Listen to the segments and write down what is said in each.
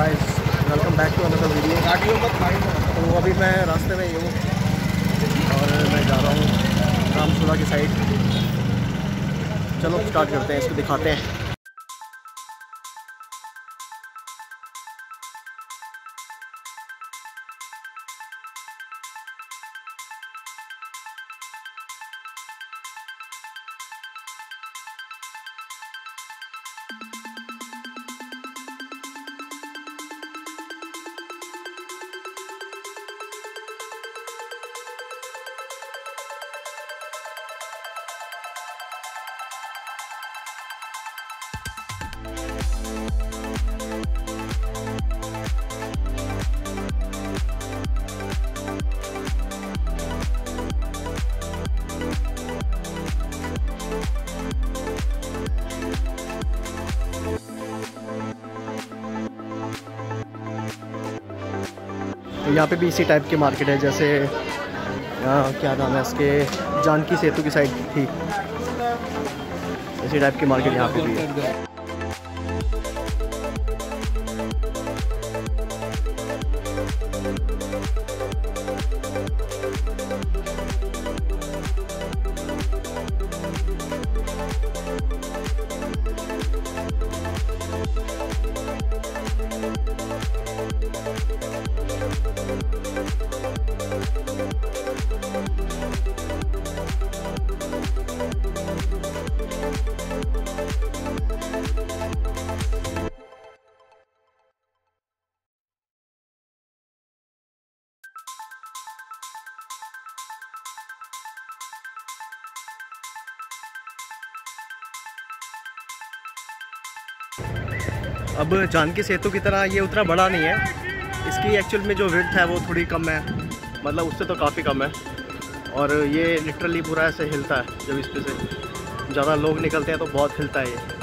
Guys welcome back to another video गाड़ियों मत तो अभी मैं रास्ते में ही हूँ और मैं जा रहा हूँ रामसुला की साइड चलो स्टार्ट करते हैं इसको दिखाते हैं। यहाँ पे भी इसी टाइप की मार्केट है जैसे आ, क्या नाम है इसके जानकी सेतु की साइड थी। इसी टाइप की मार्केट यहाँ पे भी है। अब जानकी सेतु की तरह ये उतना बड़ा नहीं है। इसकी एक्चुअल में जो वेट है वो थोड़ी कम है। मतलब उससे तो काफ़ी कम है। और ये लिटरली पूरा ऐसे हिलता है जब इस पर से। ज़्यादा लोग निकलते हैं तो बहुत हिलता है ये।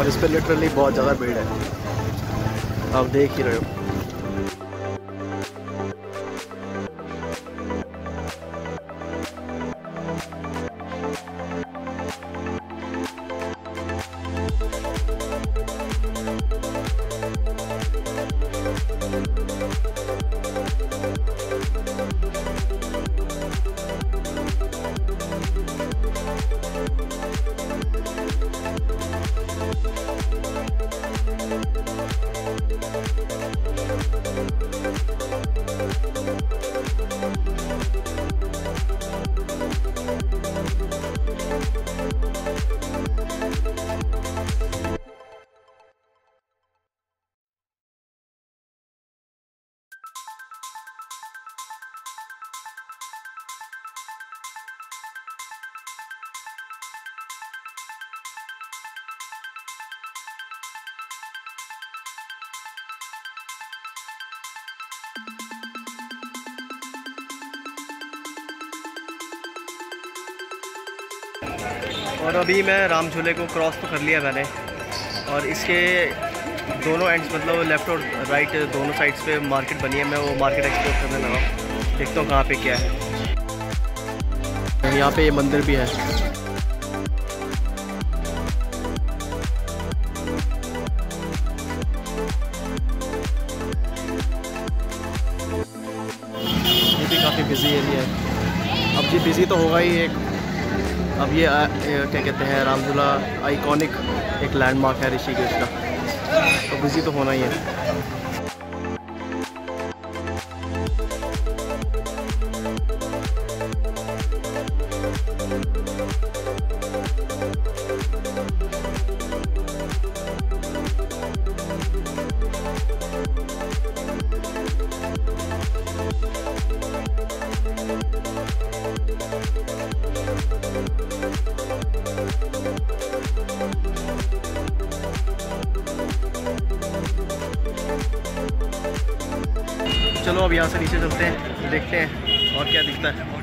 और इस पर लिटरली बहुत ज़्यादा भीड़ है। आप देख ही रहे हो। और अभी मैं राम झूले को क्रॉस तो कर लिया मैंने। और इसके दोनों एंड्स मतलब लेफ़्ट और राइट दोनों साइड्स पे मार्केट बनी है। मैं वो मार्केट एक्सप्लोर करने लगा हूँ। देखता हूँ कहाँ पे क्या है। यहाँ पे ये मंदिर भी है। ये भी काफ़ी बिज़ी एरिया है। अब जी बिज़ी तो होगा ही एक। अब ये क्या कहते हैं रामझूला आइकॉनिक एक लैंडमार्क है ऋषिकेश का। तो बिज़ी तो होना ही है। अब यहाँ से नीचे चलते हैं देखते हैं और क्या दिखता है।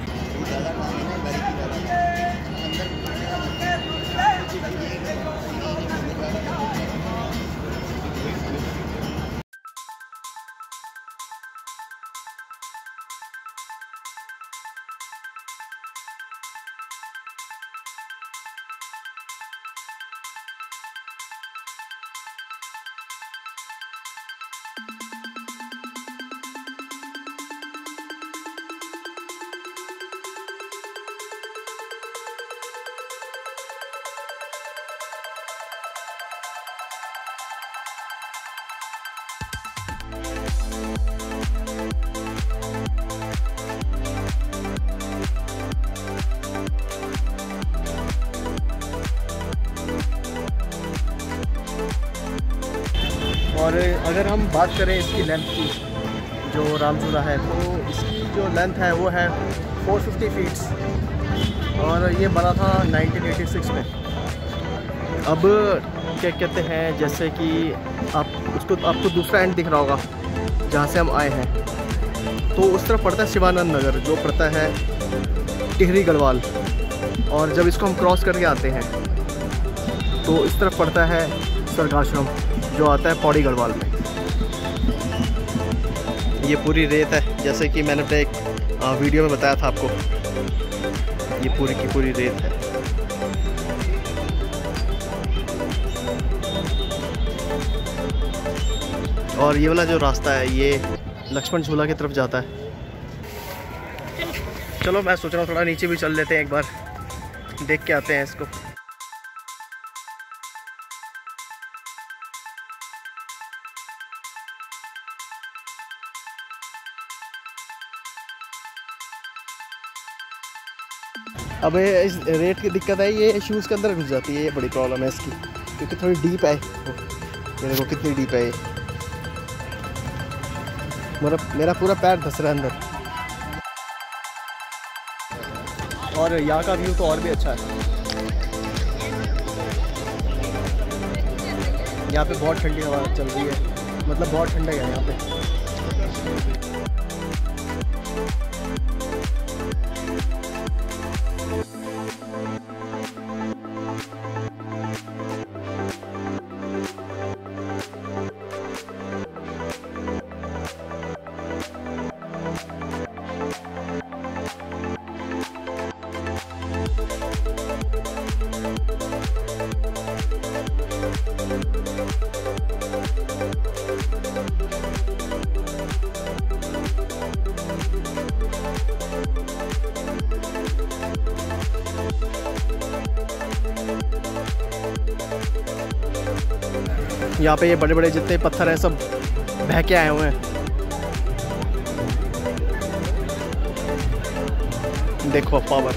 अगर हम बात करें इसकी लेंथ की, जो रामचूला है तो इसकी जो लेंथ है, वो है 450 फीट्स और ये बना था 1986 में। अब क्या कहते हैं, जैसे कि आप, उसको, आपको दूसरा एंड दिख रहा होगा, जहाँ से हम आए हैं। तो उस तरफ़ पड़ता है शिवानंद नगर, जो पड़ता है टिहरी गढ़वाल। और जब इसको हम क्रॉस करके आते हैं तो इस तरफ़ पड़ता है सरगाश्रम जो आता है पौड़ी गढ़वाल में। ये पूरी रेत है, जैसे कि मैंने अपने एक वीडियो में बताया था आपको। ये पूरी की पूरी रेत है। और ये वाला जो रास्ता है, ये लक्ष्मण झूला की तरफ़ जाता है। चलो, मैं सोच रहा हूँ थोड़ा नीचे भी चल लेते हैं एक बार। देख के आते हैं इसको। अब ये इस रेट की दिक्कत है, ये शूज़ के अंदर घुस जाती है, ये बड़ी प्रॉब्लम है इसकी, क्योंकि थोड़ी डीप है ये देखो कितनी डीप है ये। मेरा मेरा पूरा पैर धस रहा है अंदर। और यहाँ का व्यू तो और भी अच्छा है। यहाँ पे बहुत ठंडी हवा चल रही है। मतलब बहुत ठंडा है यहाँ पे। यहाँ पे ये बड़े बड़े जितने पत्थर हैं सब बह के आए हुए हैं। देखो पावर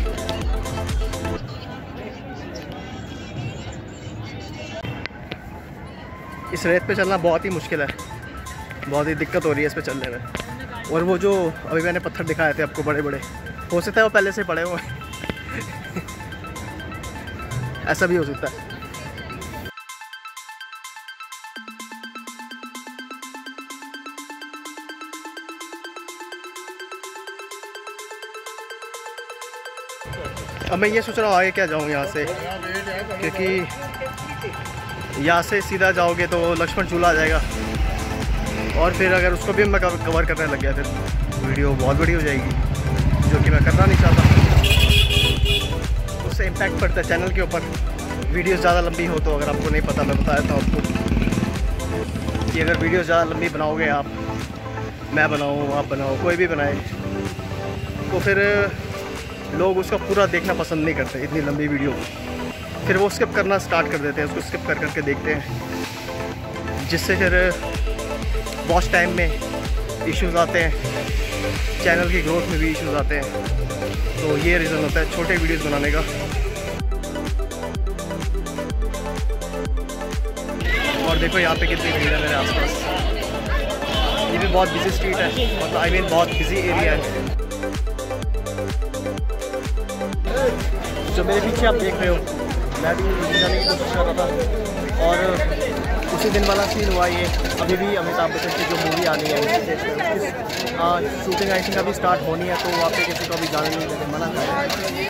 इस रेत पे चलना बहुत ही मुश्किल है। बहुत ही दिक्कत हो रही है इस पे चलने में। और वो जो अभी मैंने पत्थर दिखाए थे आपको बड़े बड़े हो सकता है वो पहले से पड़े हुए ऐसा भी हो सकता है। अब मैं ये सोच रहा हूँ, आगे क्या जाऊँ यहाँ से? क्योंकि यहाँ से सीधा जाओगे तो लक्ष्मण झूला आ जाएगा। और फिर अगर उसको भी मैं कवर करने लग गया, फिर वीडियो बहुत बड़ी हो जाएगी, जो कि मैं करना नहीं चाहता। उससे इम्पैक्ट पड़ता है चैनल के ऊपर। वीडियो ज़्यादा लंबी हो तो अगर आपको नहीं पता, मैं बताया था आपको कि अगर वीडियो ज़्यादा लंबी बनाओगे आप, मैं बनाऊँ, आप बनाओ, कोई भी बनाए। तो फिर लोग उसका पूरा देखना पसंद नहीं करते, इतनी लंबी वीडियो फिर वो स्किप करना स्टार्ट कर देते हैं, उसको स्किप कर करके देखते हैं। जिससे फिर वॉच टाइम में इश्यूज़ आते हैं चैनल की ग्रोथ में भी इश्यूज़ आते हैं। तो ये रीज़न होता है छोटे वीडियोस बनाने का। और देखो यहाँ पे कितनी भीड़ है मेरे आसपास। ये भी बहुत बिज़ी स्ट्रीट है मतलब आई मीन बहुत बिज़ी एरिया है। जो मेरे पीछे आप देख रहे हो, मैं भी जाने की कोशिश कर रहा था। और उसी दिन वाला सीन हुआ ये, अभी भी अमिताभ बच्चन की जो मूवी आनी है शूटिंग आई थिंक अभी स्टार्ट होनी है तो वहाँ पे किसी को अभी जाने नहीं देते, मना कर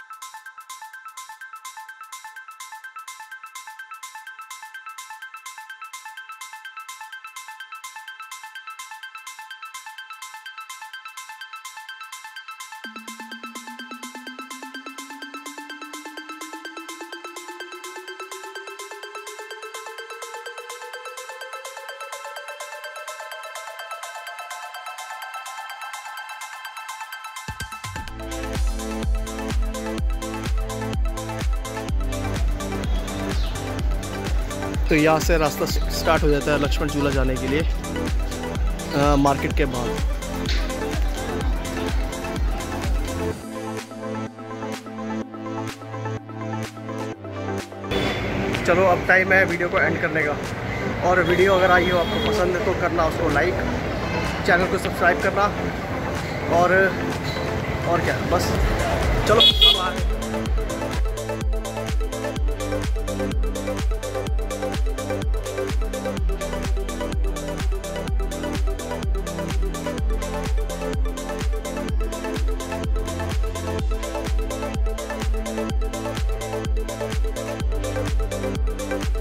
तो यहाँ से रास्ता स्टार्ट हो जाता है लक्ष्मण झूला जाने के लिए आ, मार्केट के बाहर चलो अब टाइम है वीडियो को एंड करने का। और वीडियो अगर आई हो आपको पसंद है तो करना उसको लाइक चैनल को सब्सक्राइब करना। और और क्या बस। चलो। Thank you.